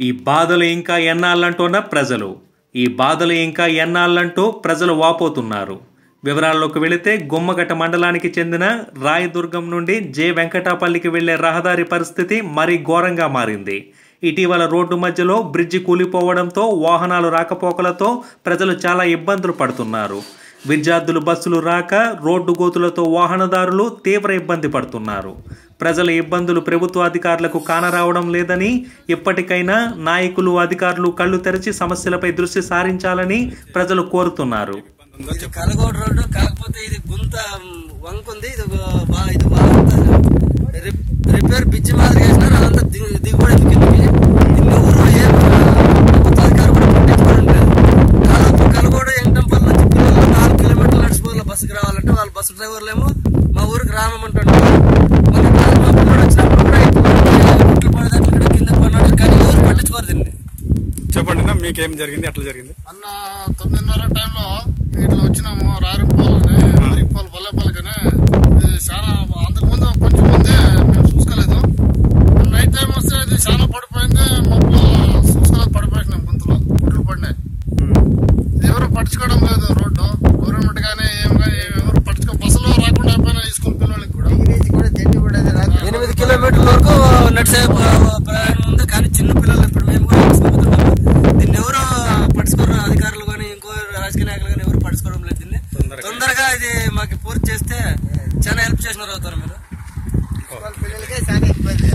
ఈ బాధలు ఇంకా ఎన్నాళ్ళంటూన్న ప్రజలు. ఈ బాధలు ఇంకా ఎన్నాళ్ళంటూ ప్రజలు వాపోతున్నారు. వివరాల్లోకి వెళితే గుమ్మగట్ట మండలానికి చెందిన రాయదుర్గం నుండి జే వెంకటాపల్లికి వెళ్ళే రహదారి పరిస్థితి మరీ ఘోరంగా మారింది. ఇటీవల రోడ్డు మధ్యలో బ్రిడ్జి కూలిపోవడంతో వాహనాలు రాకపోకలతో ప్రజలు చాలా ఇబ్బందులు పడుతున్నారు. విద్యార్థులు బస్సులు రాక రోడ్డు గోతులతో వాహనదారులు తీవ్ర ఇబ్బంది పడుతున్నారు. ప్రజల ఇబ్బందులు ప్రభుత్వ అధికారులకు కానరావడం లేదని ఇప్పటికైనా నాయకులు అధికారులు కళ్ళు తెరిచి సమస్యలపై దృష్టి సారించాలని ప్రజలు కోరుతున్నారు. కలగోడు రోడ్డు కాకపోతే ఇది గుంత వంకుంది. ఇది ఇది రిపేర్ పిచ్చి మాదిరి వేసినారు అదంతా దిగుబడి కిందకి. ఇన్ని ఊరు అధికారులు కూడా పట్టించుకోవడం లేదు. కలగోడు నాలుగు కిలోమీటర్లు నడిచిపోవాలి బస్సుకి రావాలంటే వాళ్ళు బస్సు డ్రైవర్లేమో మా ఊరికి రామం అంటున్నారు మన మా పిల్లడు వచ్చినప్పుడు కూడా ఇట్లు పడేదాట్లు ఇక్కడ కింద పడినాడు కానీ ఎవరు పట్టించుకోరు దీన్ని. చెప్పండి మీకేం జరిగింది? ఎట్లా జరిగింది? అన్న తొమ్మిదిన్నర టైంలో కిలోమీటర్ల వరకు నడిచే ప్రయాణం ఉంది. కానీ చిన్న పిల్లలు ఇప్పుడు మేము కూడా నడుచుకోబోతున్నాం దీన్ని ఎవరు పట్టుకోరు అధికారులు కానీ ఇంకో రాజకీయ నాయకులు కానీ ఎవరు పడుచుకోవడం లేదు దీన్ని. తొందరగా. ఇది మాకు పూర్తి చేస్తే చాలా హెల్ప్ చేసినారు తర్వాత మీరు. పిల్లలకే చాలా ఇబ్బంది